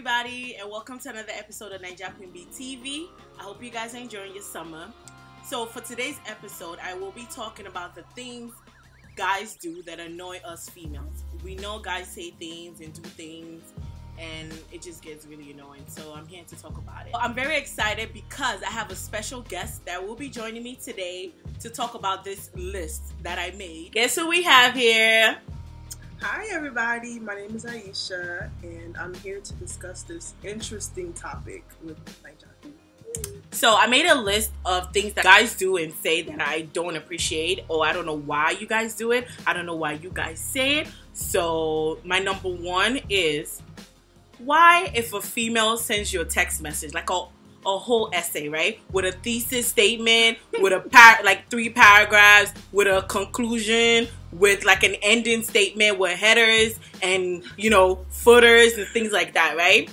everybody, and welcome to another episode of Naija Queen B TV. I hope you guys are enjoying your summer. So, for today's episode, I will be talking about the things guys do that annoy us females. We know guys say things and do things, and it just gets really annoying. So, I'm here to talk about it. I'm very excited because I have a special guest that will be joining me today to talk about this list that I made. Guess who we have here? Hi, everybody. My name is Aisha, and I'm here to discuss this interesting topic with my jockey. So I made a list of things that guys do and say that I don't appreciate, or I don't know why you guys do it. I don't know why you guys say it. So my number one is why, if a female sends you a text message, like a a whole essay, right? With a thesis statement, with a par like three paragraphs, with a conclusion, with like an ending statement with headers and you know footers and things like that, right?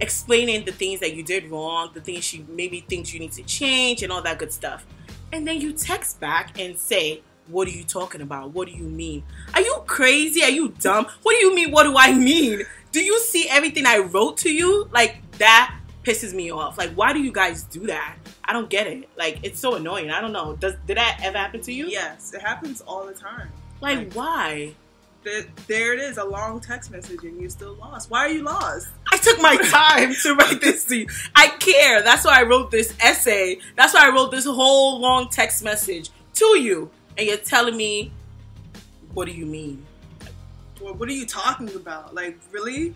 Explaining the things that you did wrong, the things she maybe thinks you need to change, and all that good stuff. And then you text back and say, What are you talking about? What do you mean? Are you crazy? Are you dumb? What do you mean? What do I mean? Do you see everything I wrote to you? Like that pisses me off. Like, why do you guys do that? I don't get it. Like, it's so annoying. I don't know. Does did that ever happen to you? Yes, it happens all the time. Like, like why? The, there it is, a long text message, and you're still lost. Why are you lost? I took my time to write this to you. I care. That's why I wrote this essay. That's why I wrote this whole long text message to you. And you're telling me, what do you mean? Well, what are you talking about? Like, really?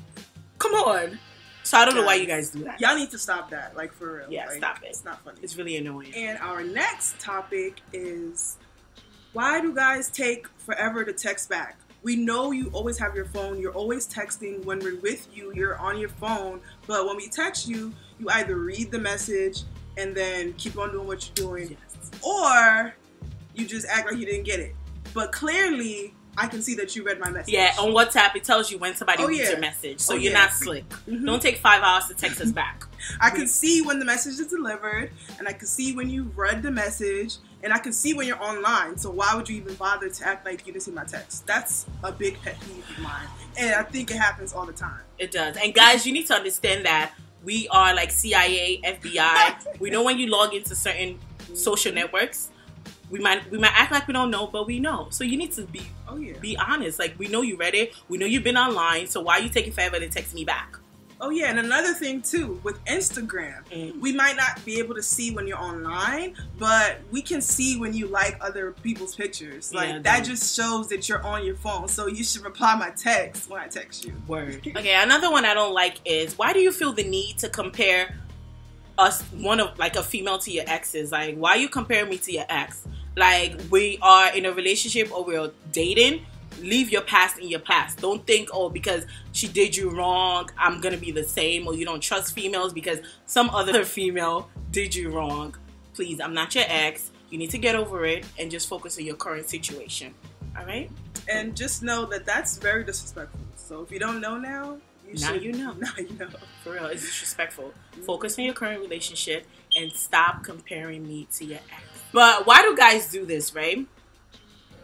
Come on. So I don't know why you guys do that. Y'all need to stop that, like for real. Yeah, like, stop it. It's not funny. It's really annoying. And our next topic is why do guys take forever to text back? We know you always have your phone. You're always texting. When we're with you, you're on your phone. But when we text you, you either read the message and then keep on doing what you're doing, yes. or you just act like you didn't get it. But clearly, I can see that you read my message. Yeah, on WhatsApp it tells you when somebody oh, reads yeah. your message, so oh, you're yeah. not slick. Mm-hmm. Don't take five hours to text us back. I can see when the message is delivered, and I can see when you read the message, and I can see when you're online. So why would you even bother to act like you didn't see my text? That's a big pet peeve of mine, and I think it happens all the time. It does. And guys, you need to understand that we are like CIA, FBI. we know when you log into certain social networks we might we might act like we don't know, but we know. So you need to be oh yeah be honest. Like we know you read it, we know you've been online. So why are you taking forever to text me back? Oh yeah, and another thing too with Instagram, mm. we might not be able to see when you're online, but we can see when you like other people's pictures. Like yeah, that just shows that you're on your phone. So you should reply my text when I text you. Word. okay, another one I don't like is why do you feel the need to compare us one of like a female to your exes? Like why you compare me to your ex? Like we are in a relationship or we're dating leave your past in your past. Don't think oh because she did you wrong i'm gonna be the same or you don't trust females because some other female did you wrong. Please i'm not your ex. You need to get over it and just focus on your current situation. All right? And just know that that's very disrespectful. So if you don't know now you now should, you know. now you know. For real it's disrespectful. Mm-hmm. Focus on your current relationship and stop comparing me to your ex but why do guys do this, right?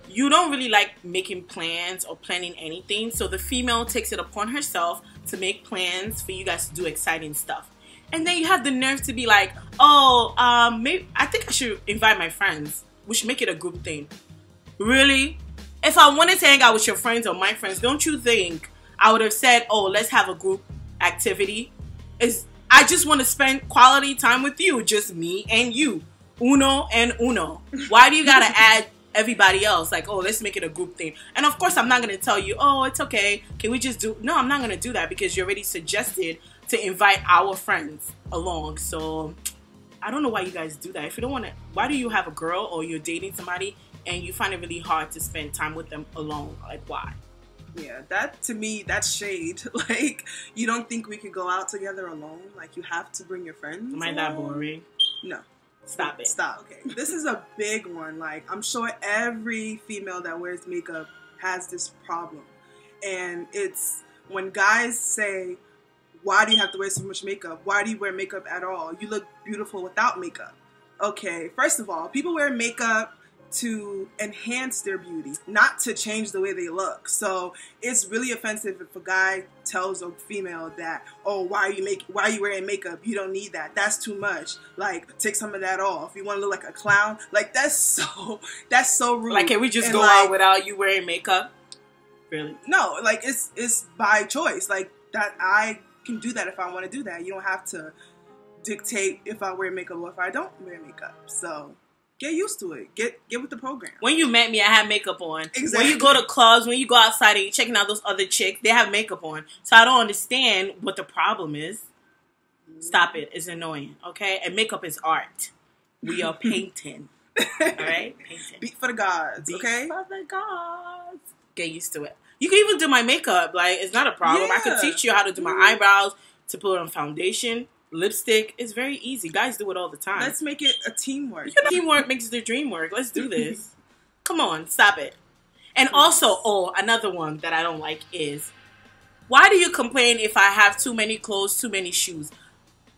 You don't really like making plans or planning anything, so the female takes it upon herself to make plans for you guys to do exciting stuff. And then you have the nerve to be like, oh, um, maybe I think I should invite my friends. We should make it a group thing. Really? If I wanted to hang out with your friends or my friends, don't you think I would have said, oh, let's have a group activity? Is I just want to spend quality time with you, just me and you uno and uno. Why do you gotta add everybody else? Like, oh, let's make it a group thing. And of course, I'm not gonna tell you, oh, it's okay. Can we just do? No, I'm not gonna do that because you already suggested to invite our friends along. So I don't know why you guys do that. If you don't want to, why do you have a girl or you're dating somebody and you find it really hard to spend time with them alone? Like, why? Yeah, that to me, that's shade. like, you don't think we could go out together alone? Like, you have to bring your friends. Am I that boring? No. Stop it. Stop. Okay. This is a big one. Like, I'm sure every female that wears makeup has this problem. And it's when guys say, Why do you have to wear so much makeup? Why do you wear makeup at all? You look beautiful without makeup. Okay, first of all, people wear makeup to enhance their beauty, not to change the way they look. So it's really offensive if a guy tells a female that, "Oh, why are you make why are you wearing makeup? You don't need that. That's too much. Like, take some of that off. You want to look like a clown? Like, that's so that's so rude. Like, can we just And, go like, out without you wearing makeup? Really? No, like it's it's by choice. Like that, I can do that if I want to do that. You don't have to dictate if I wear makeup or if I don't wear makeup. So get used to it. Get get with the program. When you met me, I had makeup on. When you go to clubs, when you go outside and you're checking out those other chicks, they have makeup on. So I don't understand what the problem is. Stop it. It's annoying. Okay? And makeup is art. We are painting. All right? Painting. Beat for the gods. Beat Okay. for the gods. Get used to it. You can even do my makeup. Like, it's not a problem. I can teach you how to do my Mhm. eyebrows, to put on foundation, lipstick. It's very easy. Guys do it all the time. Let's make it a teamwork. You know, teamwork makes the dream work. Let's do this. Come on, stop it. And also, oh, another one that I don't like is why do you complain if I have too many clothes, too many shoes?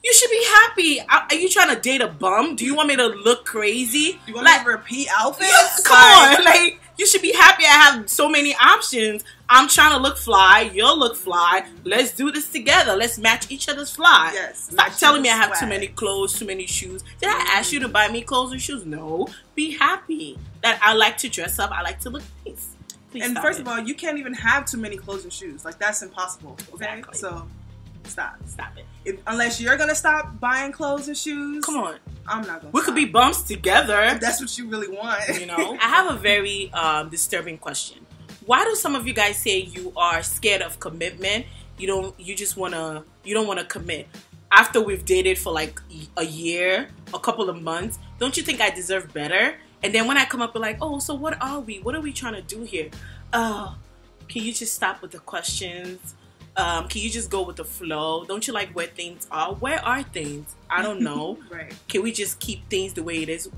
You should be happy. Are you trying to date a bum? Do you want me to look crazy? You want like, to repeat outfits? Yes, come on. Like, you should be happy I have so many options. I'm trying to look fly. You'll look fly. Let's do this together. Let's match each other's fly. Yes. Stop telling me I have too many clothes, too many shoes. Did I ask you to mm-hmm. buy me clothes and shoes? No. Be happy that I like to dress up. I like to look nice. Please And first it. of all, you can't even have too many clothes and shoes. Like that's impossible. Okay, Exactly. so stop. stop it. If, unless you're gonna stop buying clothes and shoes, Come on. I'm not gonna. We could be bumps together. If that's what you really want. you know i have a very um, disturbing question why do some of you guys say you are scared of commitment you don't you just want to you don't want to commit after we've dated for like a year a couple of months don't you think i deserve better and then when i come up with like oh so what are we what are we trying to do here oh can you just stop with the questions um, can you just go with the flow don't you like where things are where are things i don't know right. can we just keep things the way it is?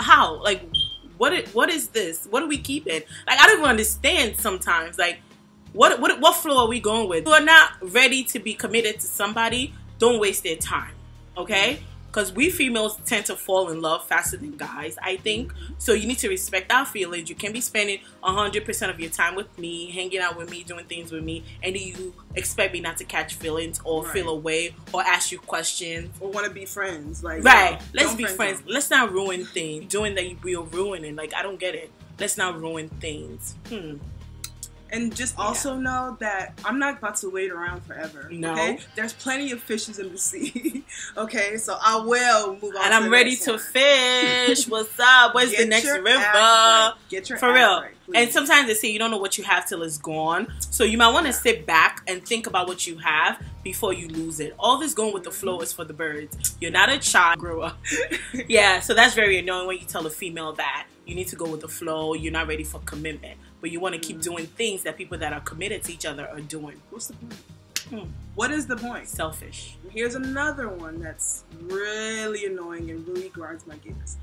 How? Like, what? i- What is this? What are we keeping? Like, I don't even understand sometimes. Like, what? What? What flow are we going with? Who are not ready to be committed to somebody? Don't waste their time. Okay? Because we females tend to fall in love faster than guys, I think. So you need to respect our feelings. You can be spending 100% of your time with me, hanging out with me, doing things with me, and you expect me not to catch feelings or Right. feel away or ask you questions Or want to be friends, like Right. no, Let's be friend friends. them. Let's not ruin things. Doing that you we are ruining. Like I don't get it. Let's not ruin things. Hmm. And just also know that I'm not about to wait around forever. No. Okay? There's plenty of fishes in the sea. okay, so I will move on. And I'm ready to one. fish. What's up? Where's the Get next your river? right. Get your For real. right, and sometimes they say you don't know what you have till it's gone. So you might want to sit back and think about what you have before you lose it. All this going with the flow is for the birds. You're not a child. Grow up. yeah, so that's very annoying when you tell a female that you need to go with the flow. You're not ready for commitment, but you want to keep doing things that people that are committed to each other are doing. What's the point? Hmm. What is the point? Selfish. Here's another one that's really annoying and really grinds my gears.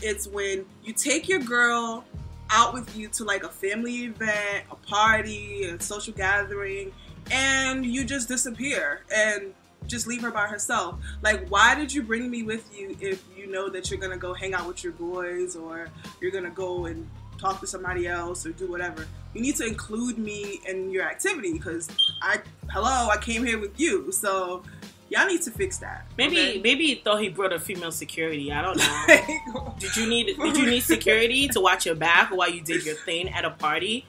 It's when you take your girl out with you to like a family event, a party, a social gathering, and you just disappear and just leave her by herself. Like, why did you bring me with you if you know that you're gonna go hang out with your boys or you're gonna go and talk to somebody else or do whatever? You need to include me in your activity because I, hello, I came here with you. So y'all need to fix that. Maybe okay? maybe he thought he brought a female security. I don't know. Did you need did you need security to watch your back while you did your thing at a party?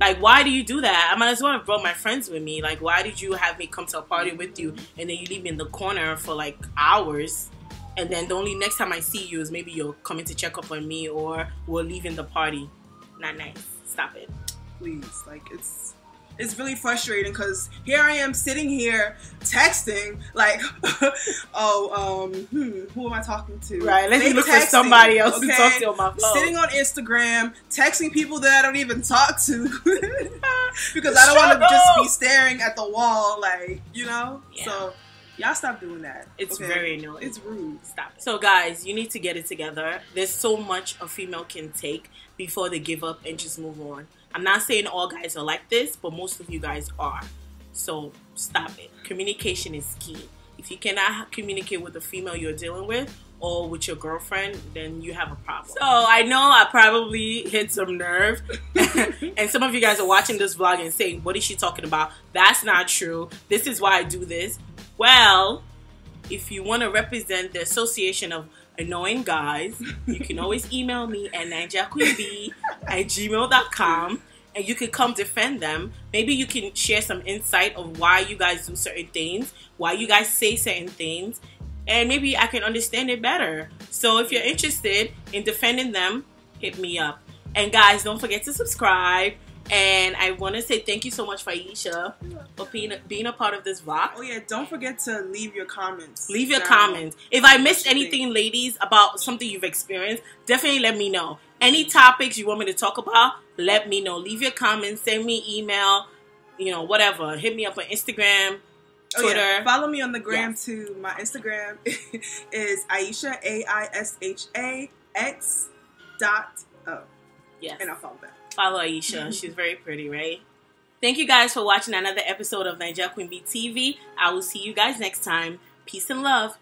Like why do you do that? I might as well have brought my friends with me. Like why did you have me come to a party with you and then you leave me in the corner for like hours? And then the only next time I see you is maybe you're coming to check up on me or we're leaving the party. Not nice. Stop it. please like it's it's really frustrating because here i am sitting here texting like oh um hmm, who am i talking to Right. Let me look for somebody else to okay? talk to on my phone. sitting on instagram texting people that i don't even talk to because i don't want to just be staring at the wall like you know Yeah. so y'all stop doing that It's okay? very annoying. it's rude Stop. it. So, guys, you need to get it together. There's so much a female can take before they give up and just move on. I'm not saying all guys are like this, but most of you guys are. So, stop it. Communication is key. If you cannot communicate with the female you're dealing with, or with your girlfriend, then you have a problem. So I know I probably hit some nerve, and some of you guys are watching this vlog and saying, "What is she talking about?" That's not true. This is why I do this. Well, if you want to represent the Association of Annoying Guys, you can always email me at naijaqueenb at gmail.com and you can come defend them. Maybe you can share some insight of why you guys do certain things, why you guys say certain things, and maybe I can understand it better. So if you're interested in defending them, hit me up. And guys, don't forget to subscribe. And I want to say thank you so much for Aisha for being a, being a part of this vlog. Oh yeah, don't forget to leave your comments. Leave your comments. If I missed anything, ladies, about something you've experienced, definitely let me know. Any topics you want me to talk about, let me know. Leave your comments, send me email, you know, whatever. Hit me up on Instagram, Twitter. Oh, yeah. Follow me on the gram yes. too. My Instagram is Aisha A I S H A X dot O. Yes. And I'll follow that. Follow Aisha. Mm-hmm. She's very pretty, right? Thank you guys for watching another episode of Naija Queen B TV. I will see you guys next time. Peace and love.